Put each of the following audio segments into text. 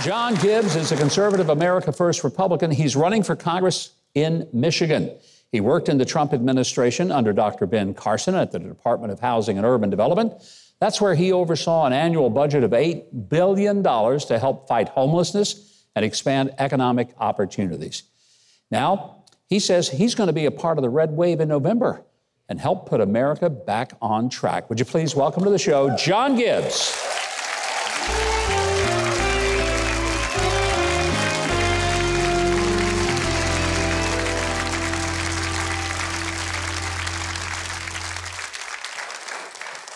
John Gibbs is a conservative America First Republican. He's running for Congress in Michigan. He worked in the Trump administration under Dr. Ben Carson at the Department of Housing and Urban Development. That's where he oversaw an annual budget of $8 billion to help fight homelessness and expand economic opportunities. Now, he says he's going to be a part of the red wave in November and help put America back on track. Would you please welcome to the show John Gibbs?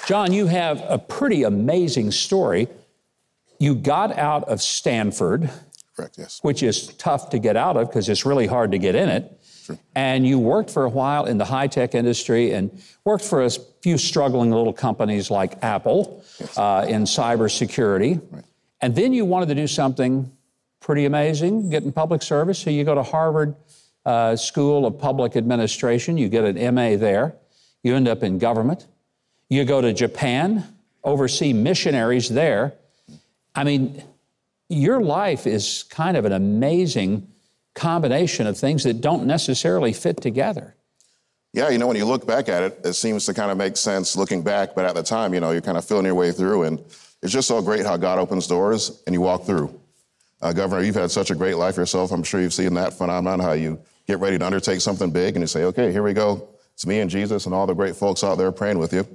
John, you have a pretty amazing story. You got out of Stanford, Correct, yes. which is tough to get out of because it's really hard to get in it. Sure. And you worked for a while in the high tech industry and worked for a few struggling little companies like Apple Yes. uh, in cybersecurity. Right. And then you wanted to do something pretty amazing, get in public service. So you go to Harvard uh, School of Public Administration, you get an MA there, you end up in government. You go to Japan, oversee missionaries there. I mean, your life is kind of an amazing combination of things that don't necessarily fit together. Yeah, you know, when you look back at it, it seems to kind of make sense looking back, but at the time, you know, you're kind of feeling your way through, and it's just so great how God opens doors and you walk through. Uh, Governor, you've had such a great life yourself. I'm sure you've seen that phenomenon, how you get ready to undertake something big and you say, okay, here we go. It's me and Jesus and all the great folks out there praying with you.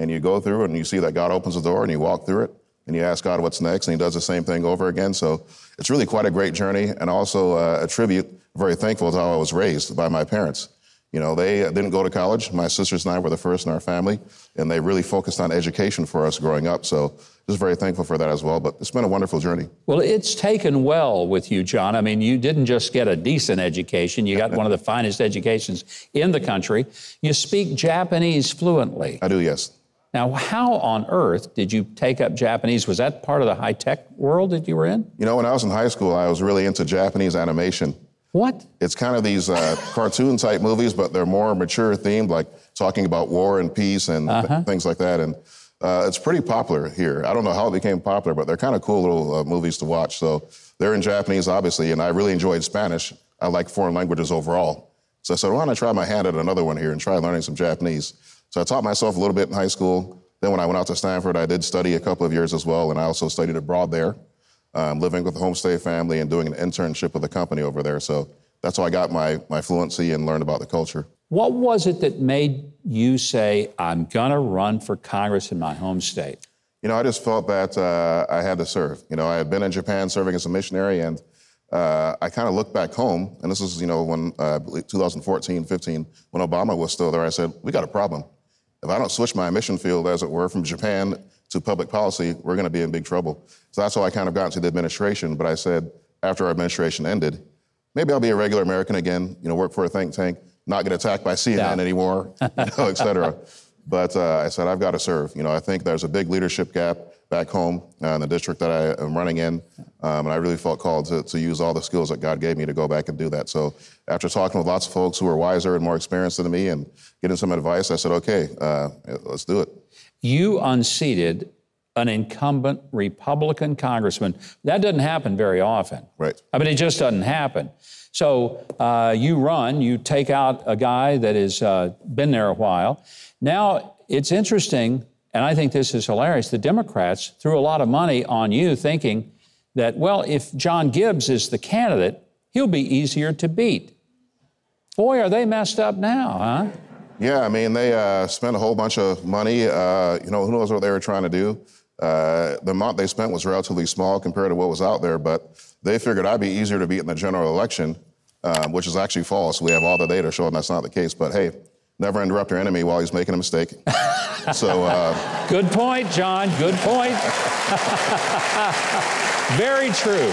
And you go through and you see that God opens the door and you walk through it and you ask God what's next and he does the same thing over again. So it's really quite a great journey and also uh, a tribute. Very thankful to how I was raised by my parents. You know, they didn't go to college. My sisters and I were the first in our family, and they really focused on education for us growing up. So just very thankful for that as well. But it's been a wonderful journey. Well, it's taken well with you, John. I mean, you didn't just get a decent education, you got one of the finest educations in the country. You speak Japanese fluently. I do, yes. Now, how on earth did you take up Japanese? Was that part of the high tech world that you were in? You know, when I was in high school, I was really into Japanese animation. What? It's kind of these uh, cartoon type movies, but they're more mature themed, like talking about war and peace and th- things like that. And uh, it's pretty popular here. I don't know how it became popular, but they're kind of cool little uh, movies to watch. So they're in Japanese, obviously, and I really enjoyed Spanish. I like foreign languages overall. So I said, why don't I try my hand at another one here and try learning some Japanese? So I taught myself a little bit in high school. Then when I went out to Stanford, I did study a couple of years as well, and I also studied abroad there um, living with a homestay family and doing an internship with the company over there. So that's how I got my, my fluency and learned about the culture. What was it that made you say, I'm going to run for Congress in my home state? You know, I just felt that uh, I had to serve. You know, I had been in Japan serving as a missionary, and uh, I kind of looked back home, and this is, you know, when uh, 2014, 15, when Obama was still there. I said, we got a problem. If I don't switch my mission field, as it were, from Japan to public policy, we're going to be in big trouble. So that's how I kind of got into the administration. But I said, after our administration ended, maybe I'll be a regular American again, you know, work for a think tank, not get attacked by CNN Yeah. anymore, you know, et cetera. But uh, I said, I've got to serve. You know, I think there's a big leadership gap back home uh, in the district that I am running in. Um, and I really felt called to, to use all the skills that God gave me to go back and do that. So after talking with lots of folks who are wiser and more experienced than me and getting some advice, I said, okay, uh, let's do it. You unseated an incumbent Republican congressman. That doesn't happen very often. Right. I mean, it just doesn't happen. So uh, you run, you take out a guy that has uh, been there a while. Now, it's interesting, and I think this is hilarious. The Democrats threw a lot of money on you thinking that, well, if John Gibbs is the candidate, he'll be easier to beat. Boy, are they messed up now, huh? Yeah, I mean, they uh, spent a whole bunch of money. Uh, you know, who knows what they were trying to do. Uh, the amount they spent was relatively small compared to what was out there, but they figured I'd be easier to beat in the general election, um, which is actually false. We have all the data showing that's not the case. But hey, never interrupt your enemy while he's making a mistake. so, uh, Good point, John. Good point. Very true.